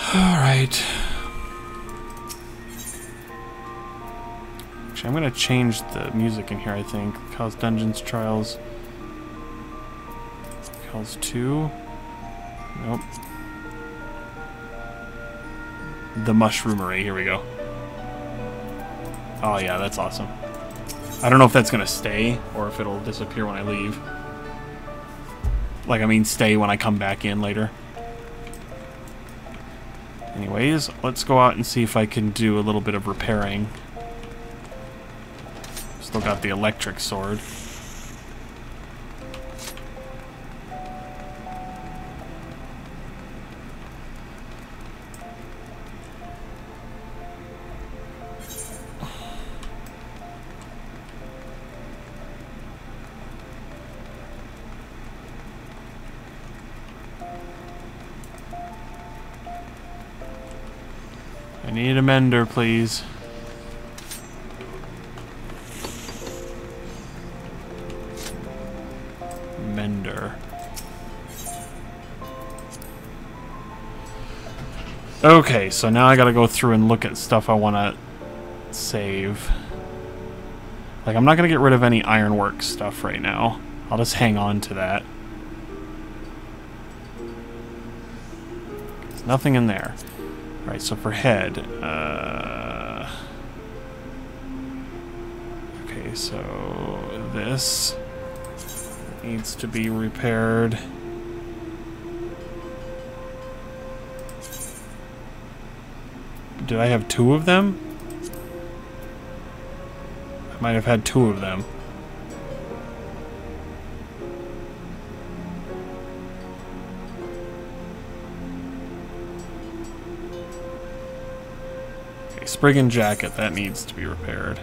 Alright. Actually, I'm gonna change the music in here, I think. Cause Dungeons Trials. Cause 2. Nope. The Mushroomery, here we go. Oh yeah, that's awesome. I don't know if that's gonna stay, or if it'll disappear when I leave. Like, I mean stay when I come back in later. Anyways, let's go out and see if I can do a little bit of repairing. Still got the electric sword. I mender, please. Mender. Okay, so now I gotta go through and look at stuff I wanna save. Like, I'm not gonna get rid of any ironwork stuff right now. I'll just hang on to that. There's nothing in there. Alright, so for head, uh... Okay, so this needs to be repaired. Did I have two of them? I might have had two of them. Spriggan jacket, that needs to be repaired.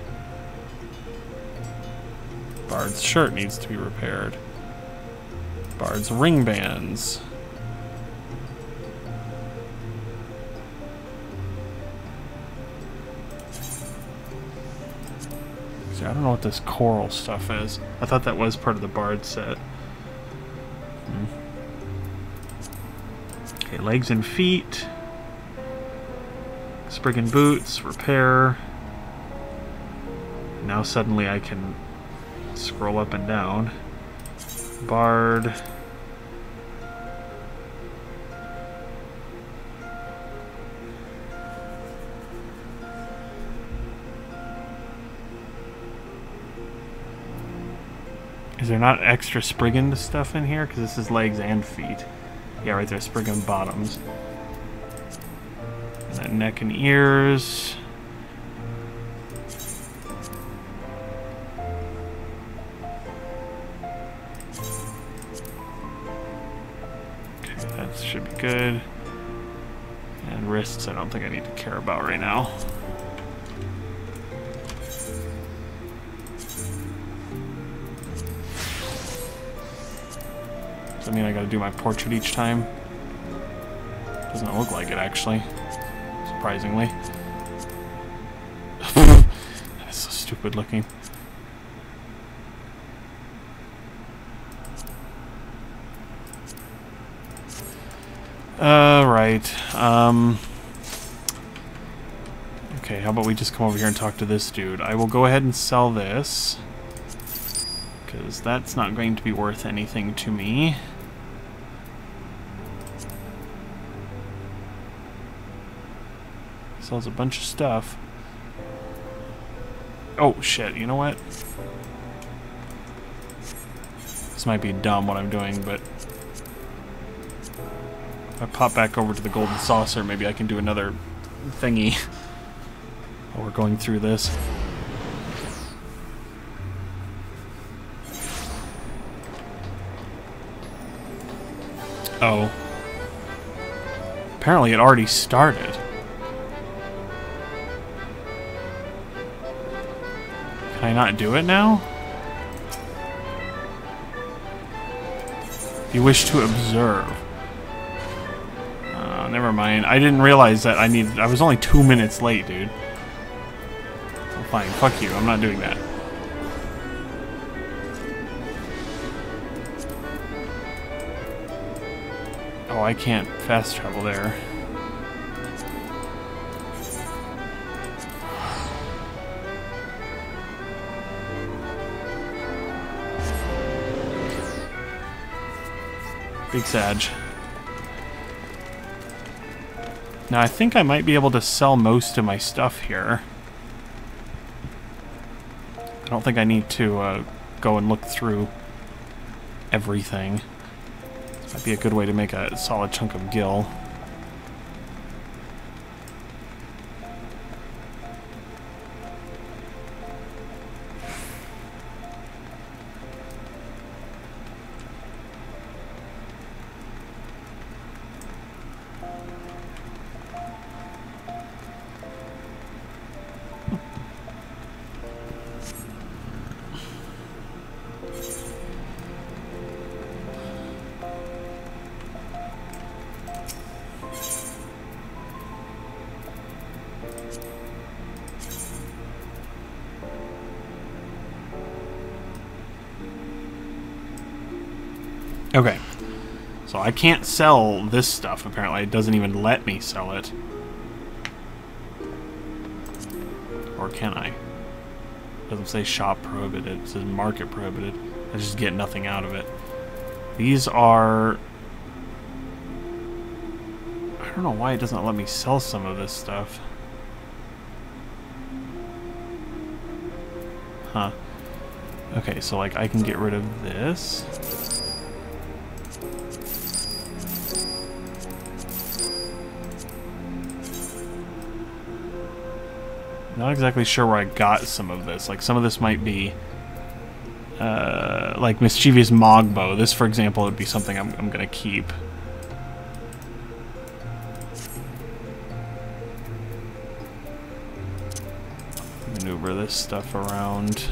Bard's shirt needs to be repaired. Bard's ring bands. See, I don't know what this coral stuff is. I thought that was part of the Bard set. Hmm. Okay, legs and feet. Spriggan boots, repair. Now suddenly I can scroll up and down. Bard. Is there not extra Spriggan stuff in here? Because this is legs and feet. Yeah, right there, Spriggan bottoms. Neck and ears. Okay, that should be good. And wrists, I don't think I need to care about right now. Does that mean I gotta do my portrait each time? Doesn't look like it, actually. Surprisingly. that is so stupid looking. Alright, um... Okay, how about we just come over here and talk to this dude. I will go ahead and sell this. Because that's not going to be worth anything to me. Sells a bunch of stuff. Oh, shit, you know what? This might be dumb what I'm doing, but... If I pop back over to the golden saucer, maybe I can do another thingy while we're going through this. Oh. Apparently it already started. Not do it now? You wish to observe. Uh, never mind. I didn't realize that I needed... I was only two minutes late, dude. Well, fine. Fuck you. I'm not doing that. Oh, I can't fast travel there. Big Sag. Now I think I might be able to sell most of my stuff here. I don't think I need to uh, go and look through everything. Might be a good way to make a solid chunk of gil. I can't sell this stuff, apparently. It doesn't even let me sell it. Or can I? It doesn't say shop prohibited. It says market prohibited. I just get nothing out of it. These are... I don't know why it doesn't let me sell some of this stuff. Huh. Okay, so like I can get rid of this. Not exactly sure where I got some of this. Like, some of this might be... Uh, like Mischievous Mogbow. This, for example, would be something I'm, I'm to keep. Maneuver this stuff around.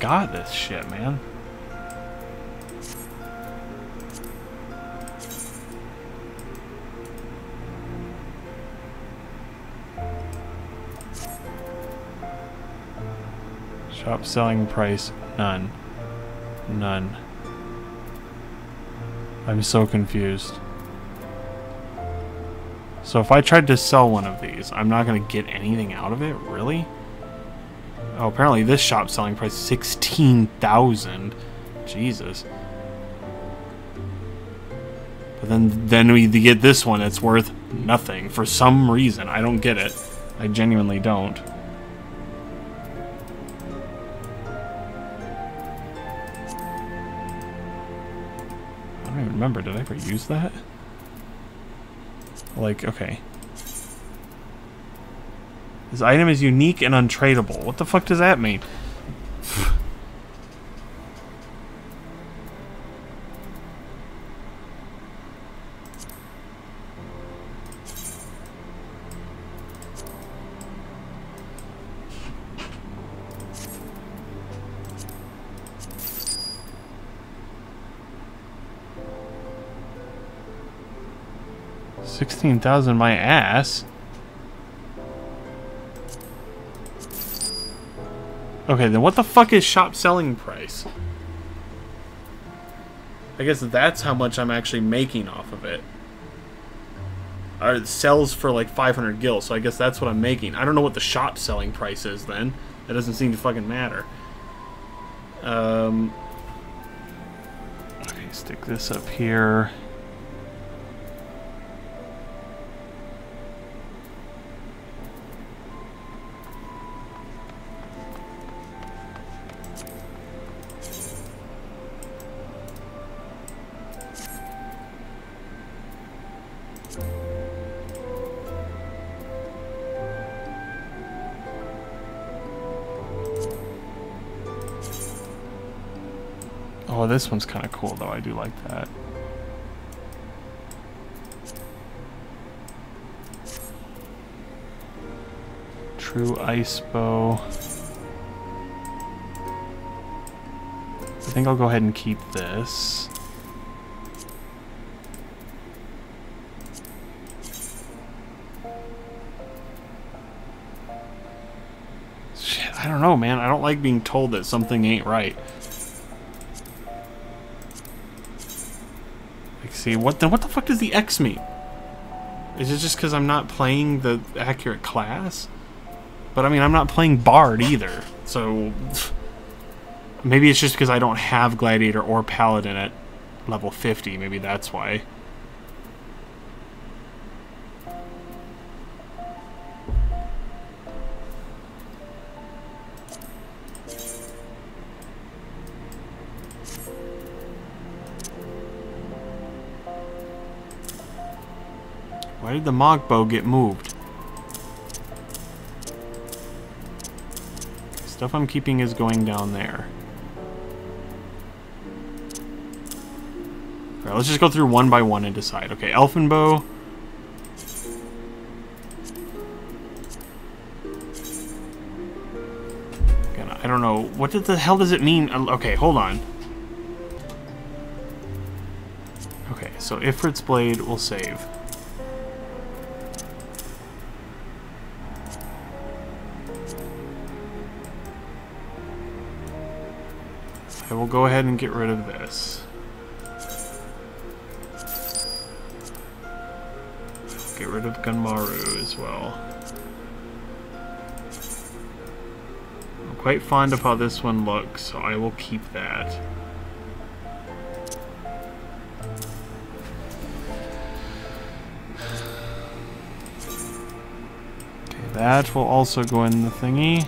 Got this shit, man. Shop selling price, none. None. I'm so confused. So if I tried to sell one of these, I'm not going to get anything out of it? Really? Oh, apparently this shop selling price 16,000. Jesus. But then then we get this one that's worth nothing for some reason. I don't get it. I genuinely don't. I don't even remember. Did I ever use that? Like, okay. This item is unique and untradeable. What the fuck does that mean? Sixteen thousand my ass. Okay, then what the fuck is shop selling price? I guess that's how much I'm actually making off of it. Or it sells for like 500 gil, so I guess that's what I'm making. I don't know what the shop selling price is then. That doesn't seem to fucking matter. Um, okay, stick this up here. Oh, this one's kind of cool, though. I do like that. True Ice Bow. I think I'll go ahead and keep this. I don't know, man. I don't like being told that something ain't right. See, what the, what the fuck does the X mean? Is it just because I'm not playing the accurate class? But I mean, I'm not playing Bard either, so... Maybe it's just because I don't have Gladiator or Paladin at level 50. Maybe that's why. Why did the Mogbow get moved? Stuff I'm keeping is going down there. Alright, let's just go through one by one and decide. Okay, Elfin Bow. I don't know. What the hell does it mean? Uh, okay, hold on. Okay, so Ifrit's Blade will save. I will go ahead and get rid of this. Get rid of Gunmaru as well. I'm quite fond of how this one looks, so I will keep that. Okay, that will also go in the thingy.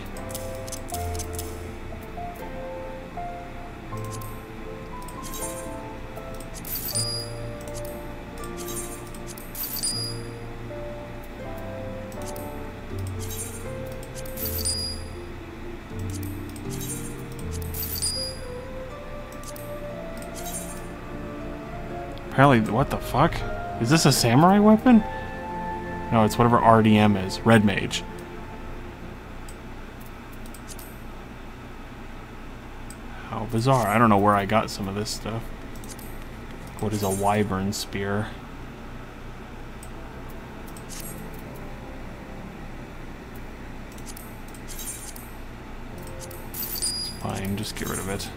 Apparently, what the fuck? Is this a samurai weapon? No, it's whatever RDM is. Red Mage. How bizarre. I don't know where I got some of this stuff. What is a wyvern spear? Fine, just get rid of it.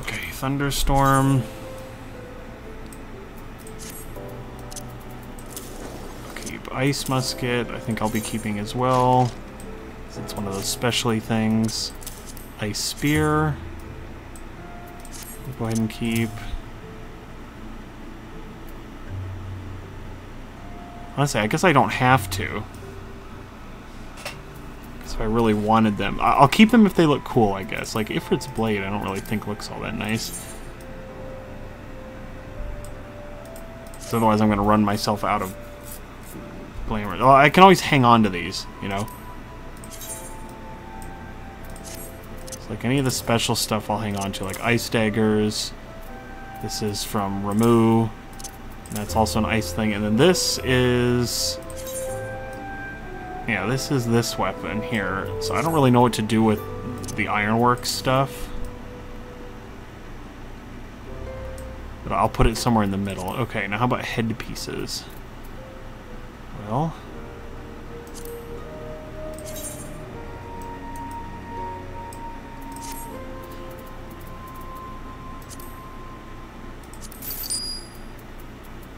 Okay, thunderstorm. Keep Ice Musket. I think I'll be keeping as well. It's one of those specialty things. Ice Spear. Go ahead and keep. Honestly, I guess I don't have to if I really wanted them. I'll keep them if they look cool, I guess. Like, Ifrit's Blade, I don't really think looks all that nice. So otherwise I'm going to run myself out of glamour. Well, I can always hang on to these, you know? It's like any of the special stuff I'll hang on to, like Ice Daggers. This is from Ramuh. That's also an ice thing. And then this is yeah, this is this weapon here. So I don't really know what to do with the ironwork stuff. But I'll put it somewhere in the middle. Okay, now how about headpieces? Well...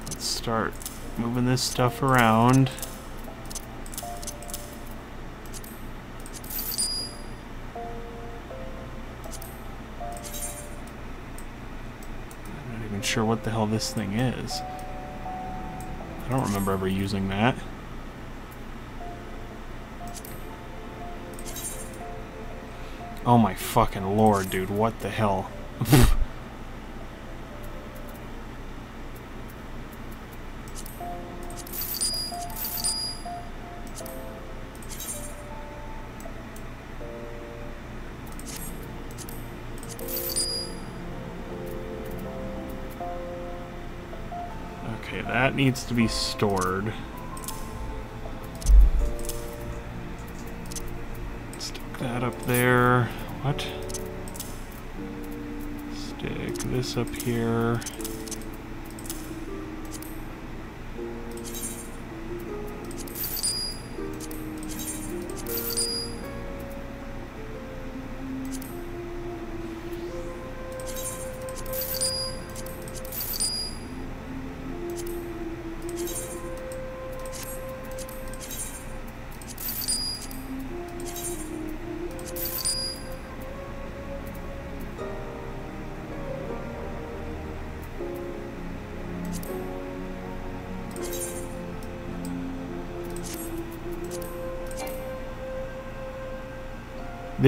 Let's start moving this stuff around. Sure what the hell this thing is. I don't remember ever using that. Oh my fucking lord, dude, what the hell? needs to be stored. Stick that up there. What? Stick this up here.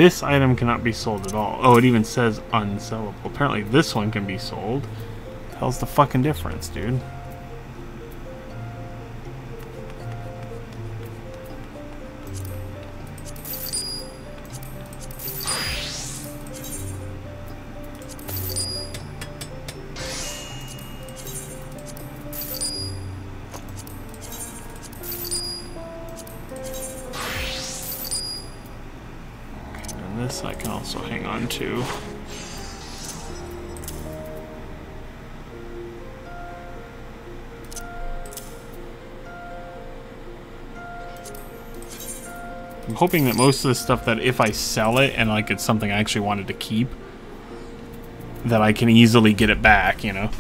This item cannot be sold at all. Oh, it even says unsellable. Apparently this one can be sold. The hell's the fucking difference, dude? Can also hang on to. I'm hoping that most of the stuff that if I sell it and like it's something I actually wanted to keep, that I can easily get it back, you know?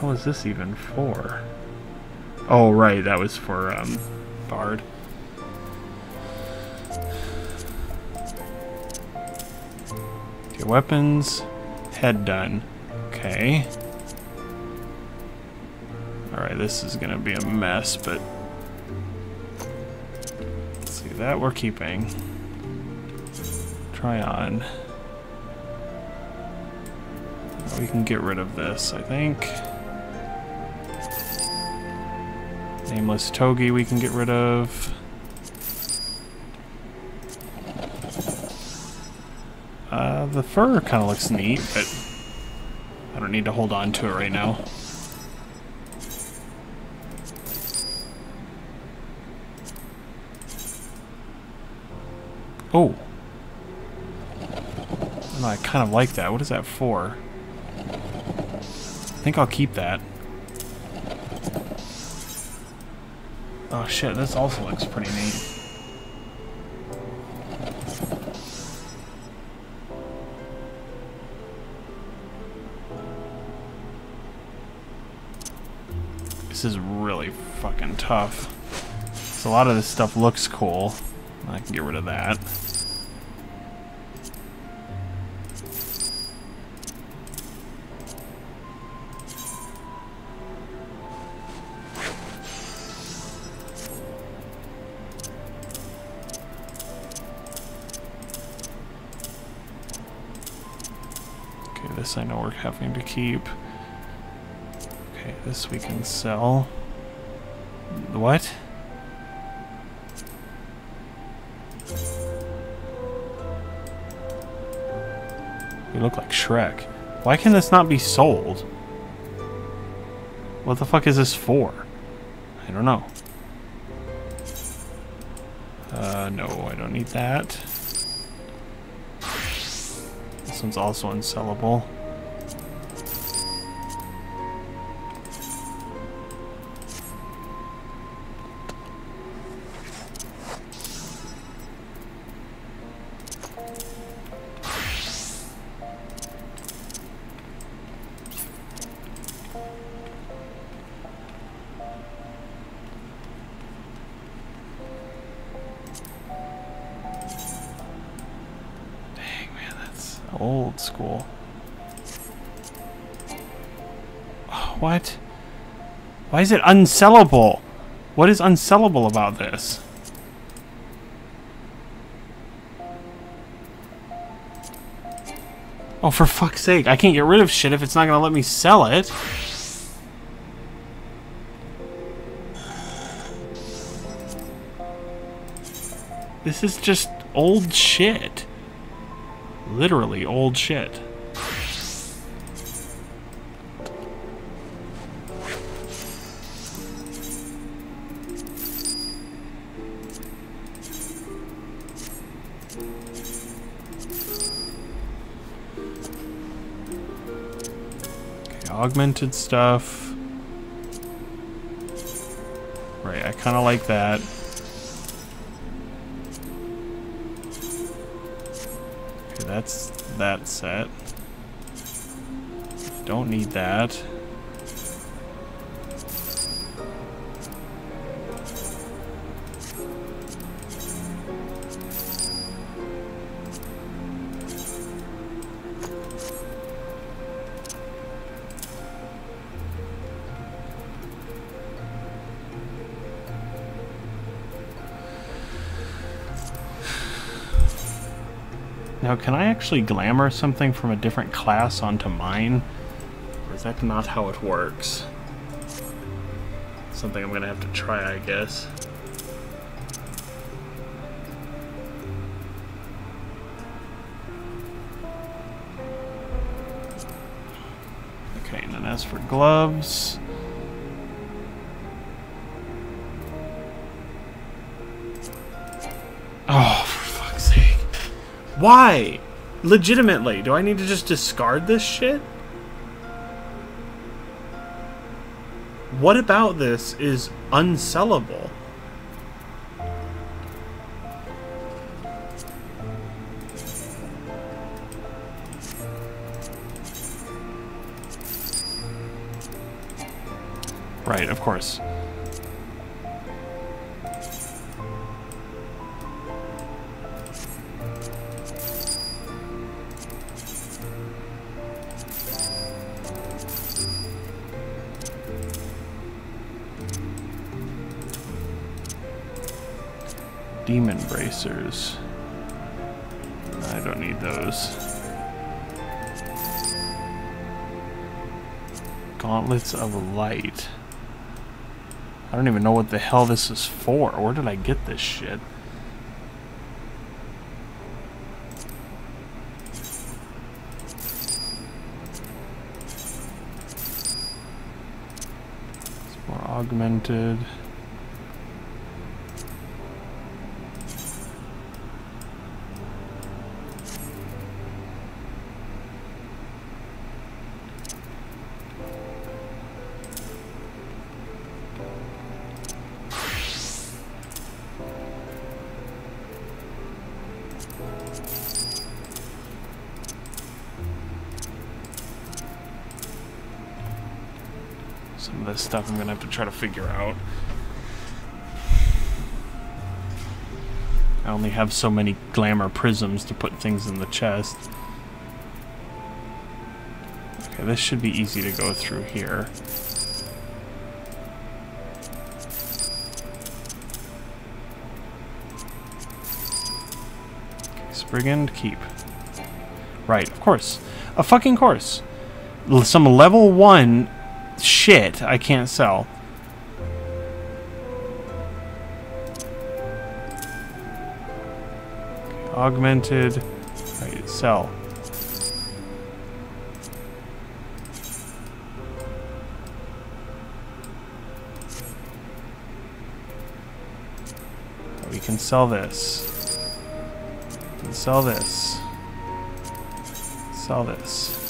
How was this even for? Oh, right, that was for, um, Bard. Okay, weapons, head done. Okay. Alright, this is gonna be a mess, but... Let's see, that we're keeping. Try on. We can get rid of this, I think. Nameless Togi we can get rid of. Uh, the fur kind of looks neat, but I don't need to hold on to it right now. Oh. I kind of like that. What is that for? I think I'll keep that. Oh shit, this also looks pretty neat. This is really fucking tough. So a lot of this stuff looks cool. I can get rid of that. Having to keep. Okay, this we can sell. What? You look like Shrek. Why can this not be sold? What the fuck is this for? I don't know. Uh, no, I don't need that. This one's also unsellable. Old school. What? Why is it unsellable? What is unsellable about this? Oh, for fuck's sake. I can't get rid of shit if it's not gonna let me sell it. This is just old shit. Literally old shit. Augmented stuff. Right, I kind of like that. That set. Don't need that. Actually glamour something from a different class onto mine? Or is that not how it works? Something I'm gonna have to try, I guess. Okay, and then as for gloves... Oh, for fuck's sake. Why? Legitimately, do I need to just discard this shit? What about this is unsellable? Right, of course. Demon bracers. I don't need those. Gauntlets of Light. I don't even know what the hell this is for. Where did I get this shit? It's more augmented. Stuff I'm gonna have to try to figure out. I only have so many glamour prisms to put things in the chest. Okay, this should be easy to go through here. Okay, Spriggan, keep. Right, of course. A fucking course. Some level 1 shit I can't sell. Augmented. Right, sell. We can sell this. We can sell this. Sell this.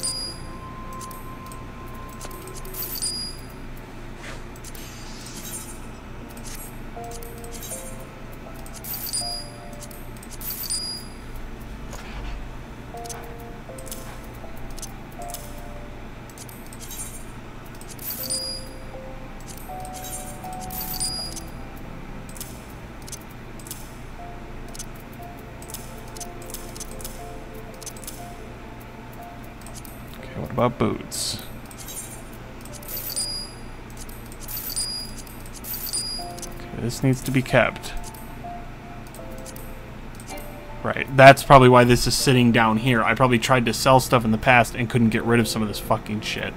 About boots? Okay, this needs to be kept. Right, that's probably why this is sitting down here. I probably tried to sell stuff in the past and couldn't get rid of some of this fucking shit.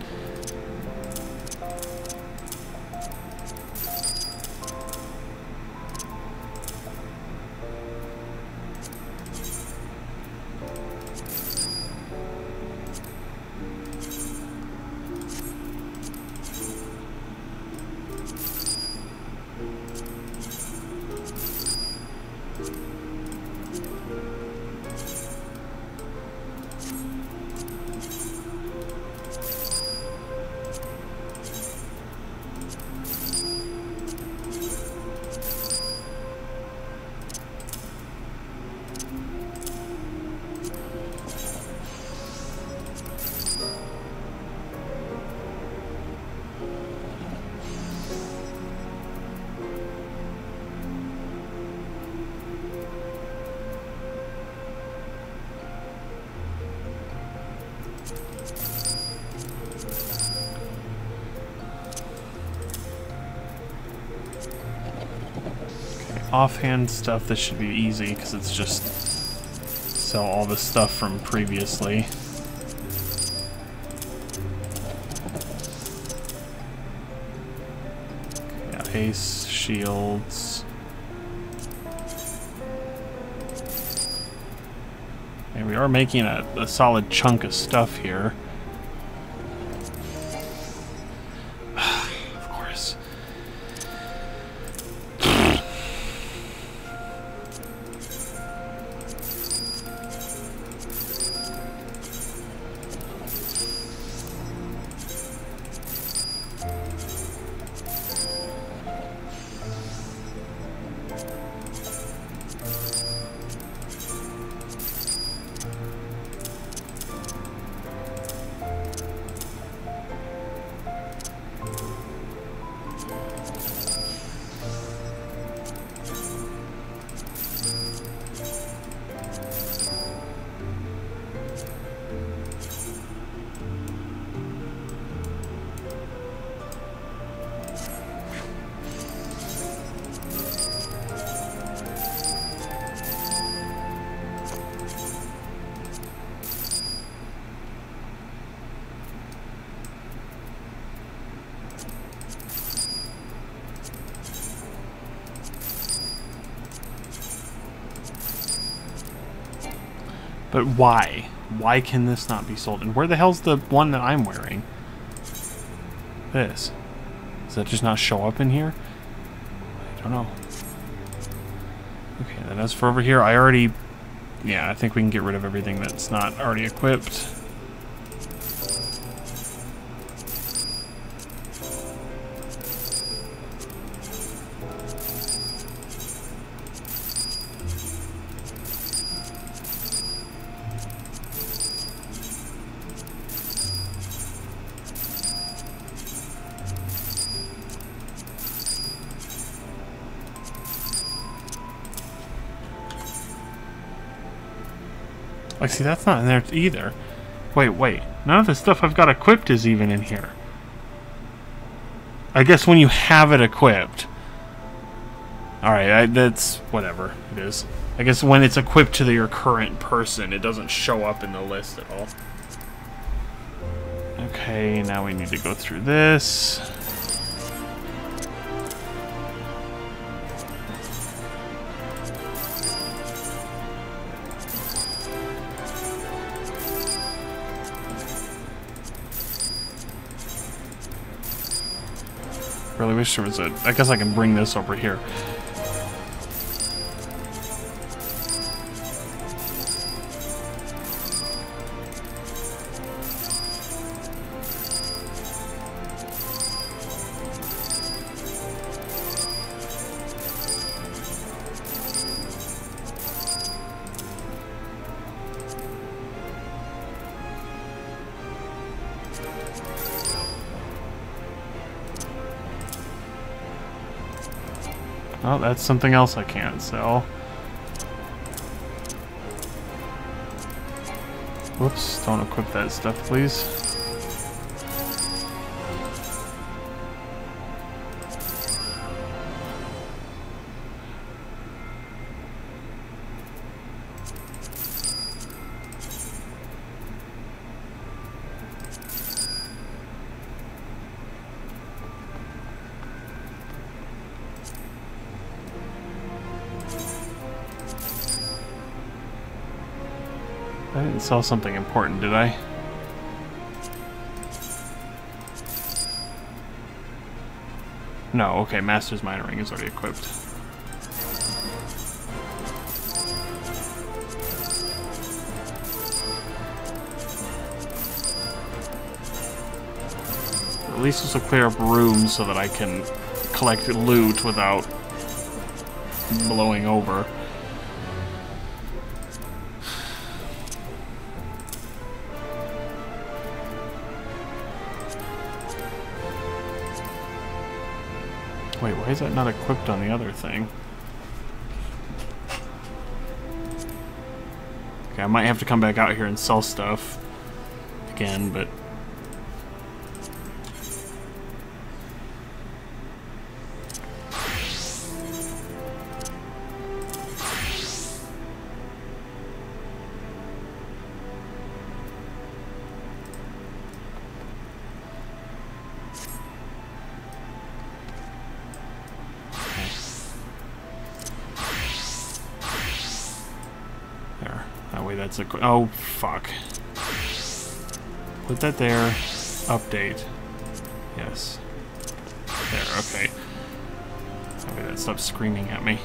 Offhand stuff, this should be easy because it's just sell all the stuff from previously. Yeah, ace, shields. And we are making a, a solid chunk of stuff here. But why? Why can this not be sold? And where the hell's the one that I'm wearing? This. Does that just not show up in here? I don't know. Okay, then as for over here, I already... Yeah, I think we can get rid of everything that's not already equipped. See, that's not in there either. Wait, wait. None of the stuff I've got equipped is even in here. I guess when you have it equipped. Alright, that's whatever it is. I guess when it's equipped to the, your current person, it doesn't show up in the list at all. Okay, now we need to go through this. Really wish there was a... I guess I can bring this over here. That's something else I can't sell. Whoops, don't equip that stuff, please. Didn't sell something important, did I? No, okay, Master's Minor Ring is already equipped. At least this will clear up rooms so that I can collect loot without blowing over. Why is that not equipped on the other thing? Okay, I might have to come back out here and sell stuff again, but... Oh, fuck. Put that there. Update. Yes. There, okay. Okay, that stopped screaming at me.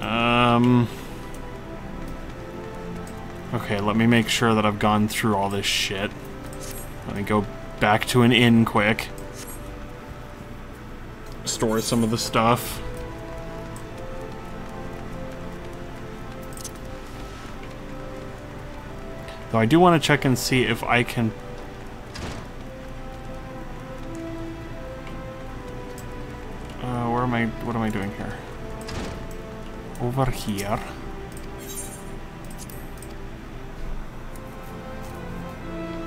Um... Okay, let me make sure that I've gone through all this shit. Let me go back to an inn quick. Store some of the stuff. Though I do want to check and see if I can... Uh, where am I... What am I doing here? Over here.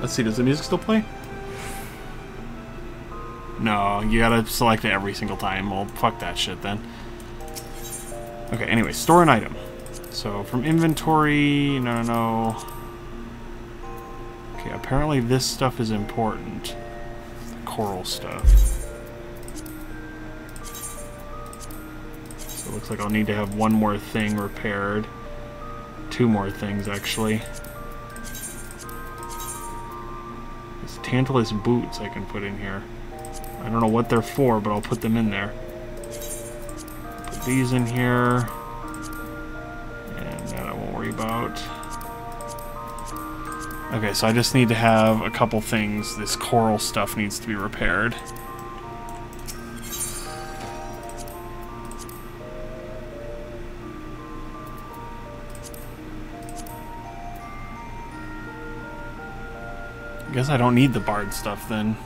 Let's see, does the music still play? No, you gotta select it every single time. Well, fuck that shit then. Okay, anyway, store an item. So, from inventory... No, no, no. Apparently this stuff is important. The coral stuff. So it looks like I'll need to have one more thing repaired. Two more things, actually. These Tantalus boots I can put in here. I don't know what they're for, but I'll put them in there. Put these in here. Okay, so I just need to have a couple things. This coral stuff needs to be repaired. I guess I don't need the bard stuff then.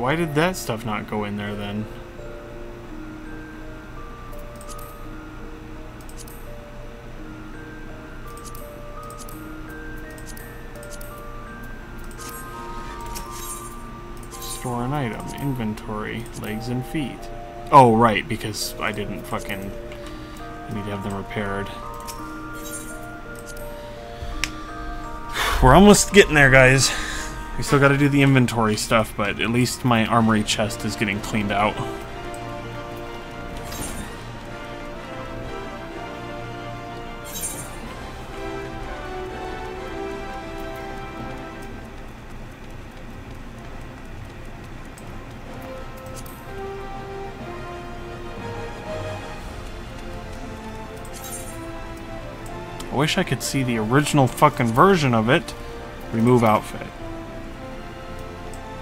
Why did that stuff not go in there then? Store an item, inventory, legs and feet. Oh, right, because I didn't fucking need to have them repaired. We're almost getting there, guys. We still gotta do the inventory stuff, but at least my armory chest is getting cleaned out. I wish I could see the original fucking version of it. Remove outfit.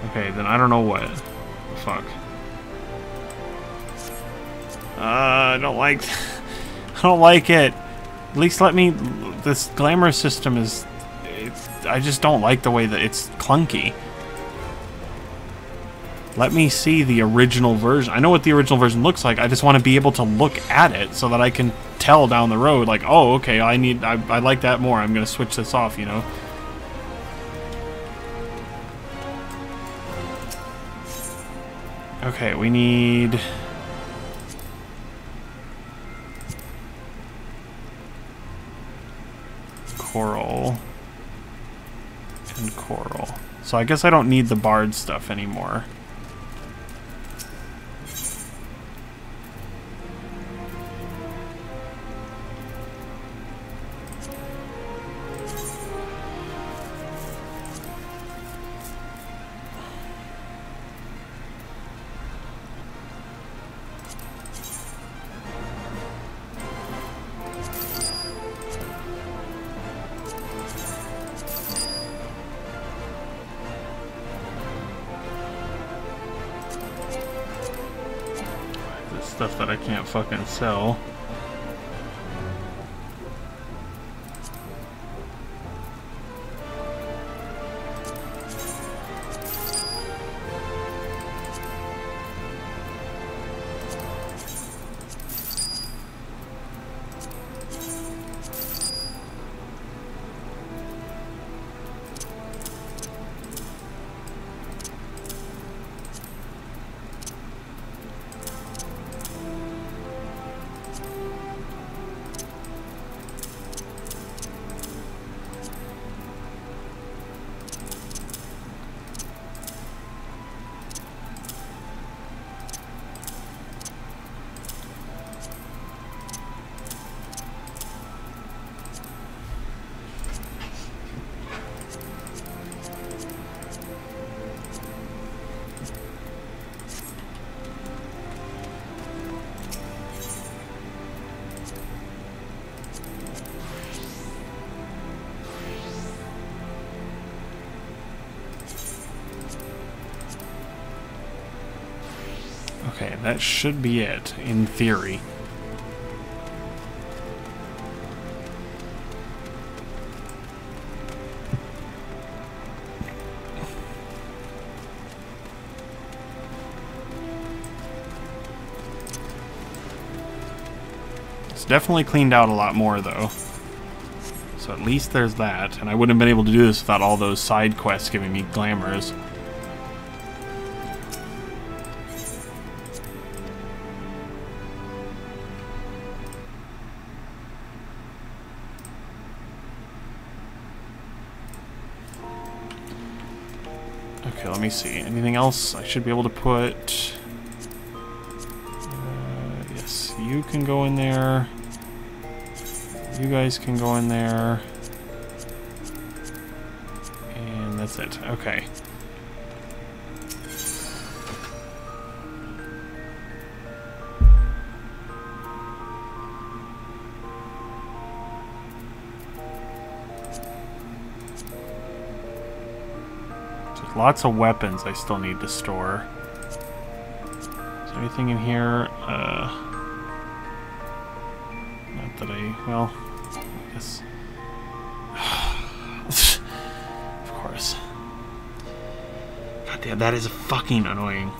Okay, then I don't know what. Fuck. Uh, I don't like... I don't like it. At least let me... This glamour system is... I just don't like the way that it's clunky. Let me see the original version. I know what the original version looks like. I just want to be able to look at it so that I can tell down the road, like, oh, okay, I need... I, I like that more. I'm going to switch this off, you know? Okay, we need... Coral. And coral. So I guess I don't need the bard stuff anymore. I can't fucking sell. Okay, that should be it, in theory. It's definitely cleaned out a lot more, though. So at least there's that, and I wouldn't have been able to do this without all those side quests giving me glamours. Me see. Anything else I should be able to put? Uh, yes, you can go in there. You guys can go in there. And that's it. Okay. Lots of weapons I still need to store. Is there anything in here? Uh, not that I, well, I guess. of course. God damn, that is fucking annoying.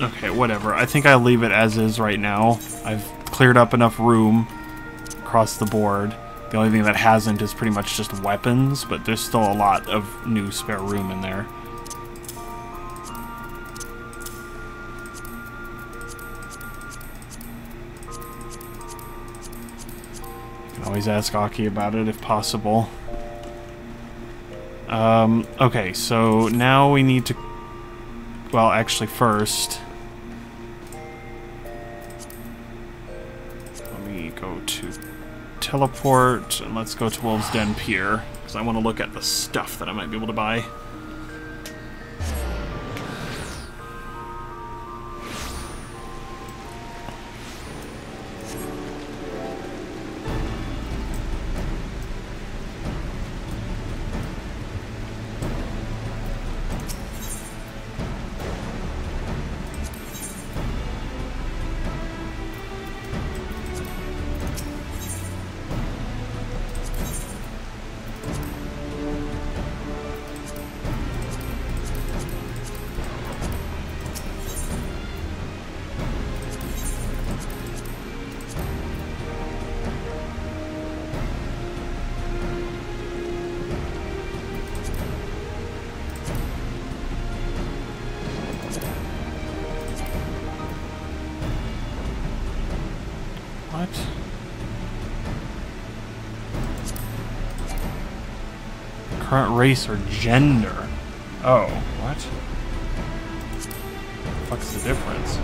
Okay, whatever. I think I'll leave it as is right now. I've cleared up enough room across the board. The only thing that hasn't is pretty much just weapons, but there's still a lot of new spare room in there. You can always ask Aki about it if possible. Um, okay, so now we need to... Well, actually first... teleport, and let's go to Wolves Den Pier, because I want to look at the stuff that I might be able to buy. Current race or gender? Oh, what? What's the difference?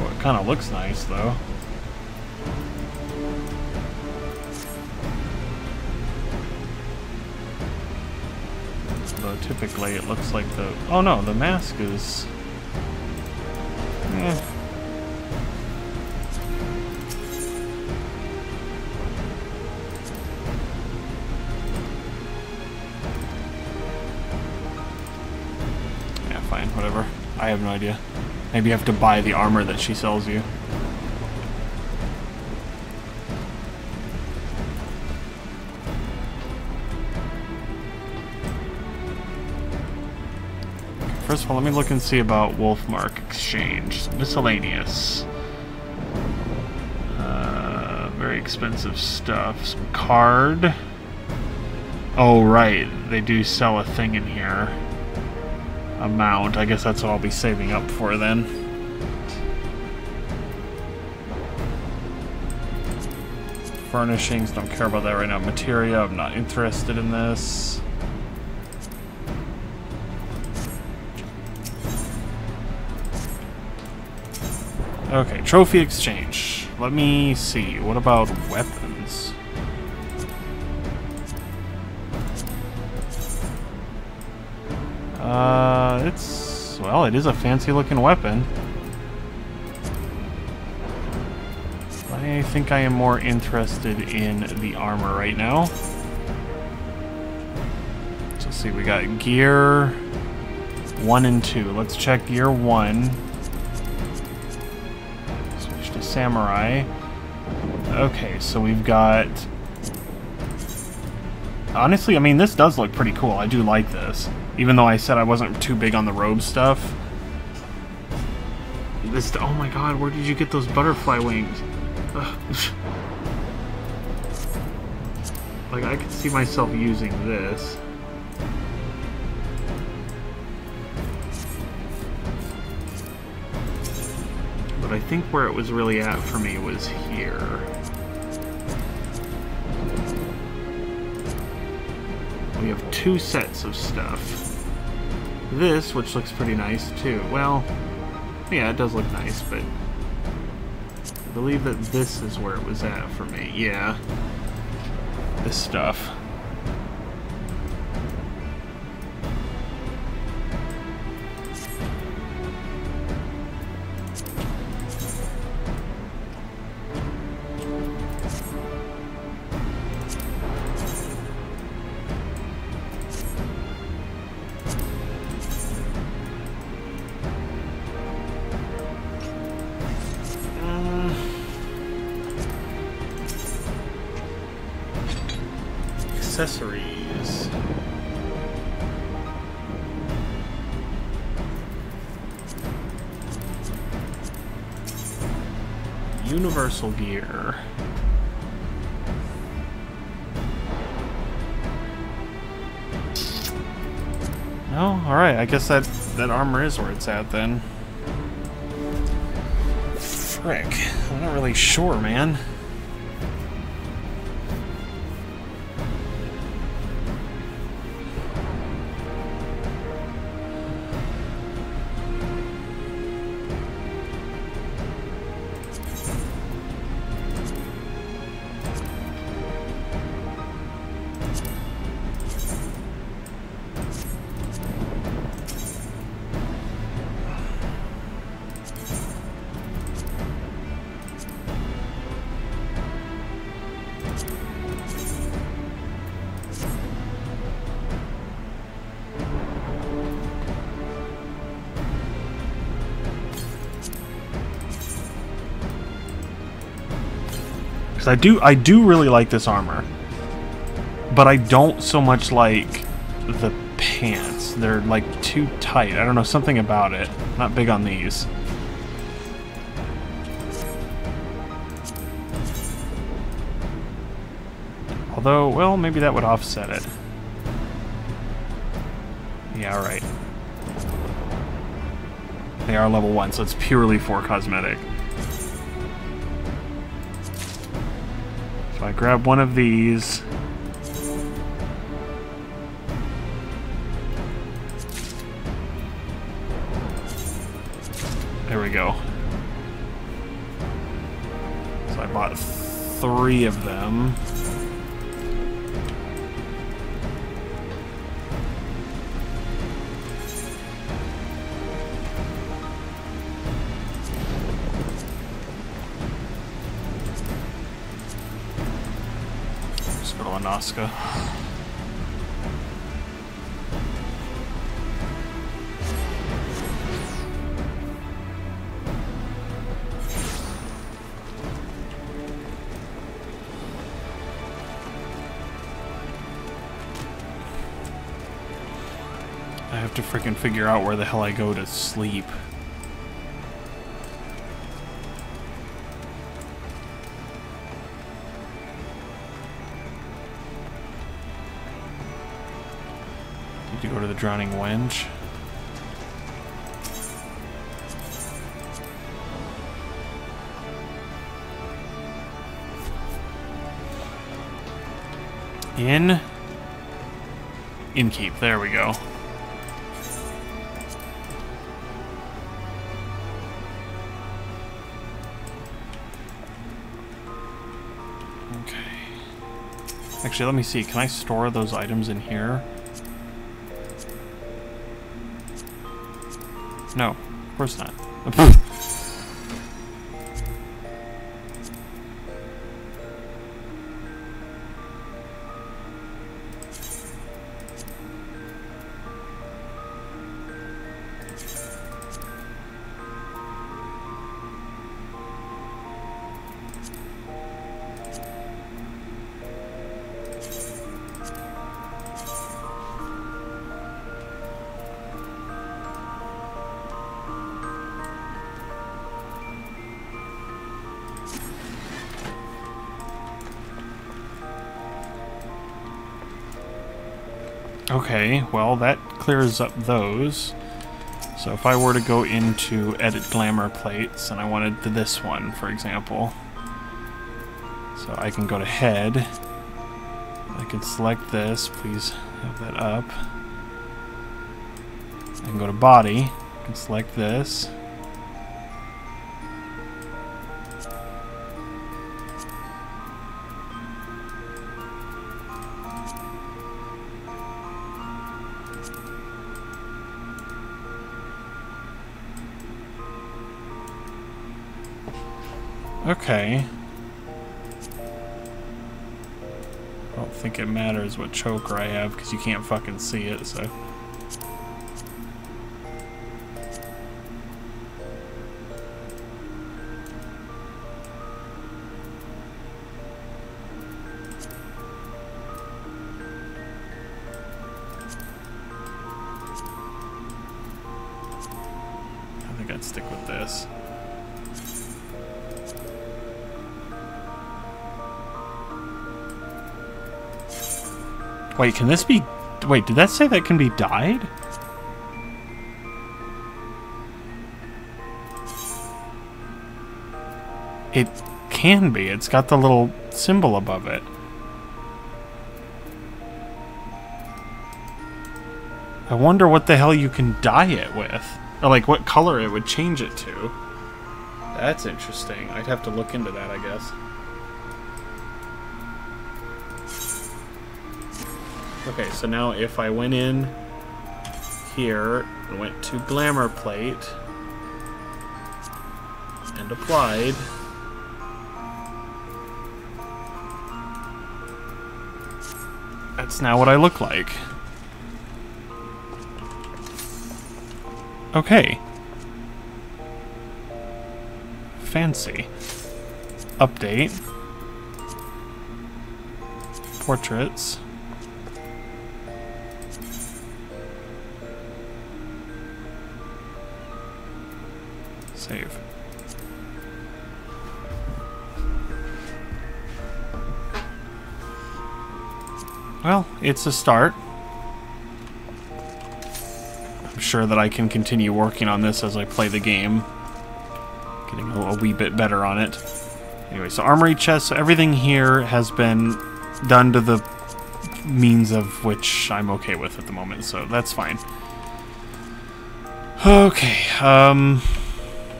Well, it kind of looks nice, though. Though typically it looks like the... Oh no, the mask is... Eh. Idea. Maybe you have to buy the armor that she sells you. First of all, let me look and see about Wolfmark Exchange. Miscellaneous. Uh, very expensive stuff. Some card. Oh, right. They do sell a thing in here. A mount. I guess that's what I'll be saving up for then. Furnishings, don't care about that right now. Materia, I'm not interested in this. Okay, trophy exchange. Let me see. What about weapons? Uh, it's... Well, it is a fancy-looking weapon. I think I am more interested in the armor right now. So let's see, we got gear 1 and 2. Let's check gear 1. Switch to samurai. Okay, so we've got Honestly, I mean, this does look pretty cool. I do like this. Even though I said I wasn't too big on the robe stuff. This... Oh my god, where did you get those butterfly wings? like, I could see myself using this. But I think where it was really at for me was here. Two sets of stuff. This, which looks pretty nice too. Well, yeah, it does look nice, but I believe that this is where it was at for me. Yeah. This stuff. Accessories. Universal gear. No? Alright, I guess that, that armor is where it's at then. Frick. I'm not really sure, man. Because I do, I do really like this armor. But I don't so much like the pants. They're like too tight. I don't know, something about it. Not big on these. Although, well, maybe that would offset it. Yeah, right. They are level 1, so it's purely for cosmetic. I grab one of these. There we go. So I bought three of them. Oscar. I have to freaking figure out where the hell I go to sleep. Drowning Wench. In Innkeep, there we go. Okay. Actually, let me see. Can I store those items in here? No, of course not. Okay, well, that clears up those. So if I were to go into edit glamour plates and I wanted this one, for example, so I can go to head, I can select this, please have that up. I can go to body, I can select this. Okay. I don't think it matters what choker I have because you can't fucking see it, so. Wait, can this be... Wait, did that say that can be dyed? It can be. It's got the little symbol above it. I wonder what the hell you can dye it with. Or, like, what color it would change it to. That's interesting. I'd have to look into that, I guess. Okay, so now if I went in here and went to Glamour Plate and applied, that's now what I look like. Okay. Fancy. Update. Portraits. Save. Well, it's a start. I'm sure that I can continue working on this as I play the game. Getting a, a wee bit better on it. Anyway, so armory chest, so everything here has been done to the means of which I'm okay with at the moment, so that's fine. Okay, um...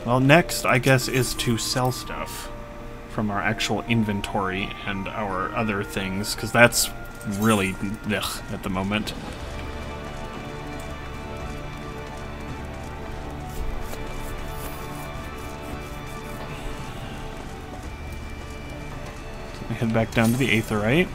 Well, next, I guess, is to sell stuff from our actual inventory and our other things, because that's really ugh, at the moment. Head back down to the Aetheryte.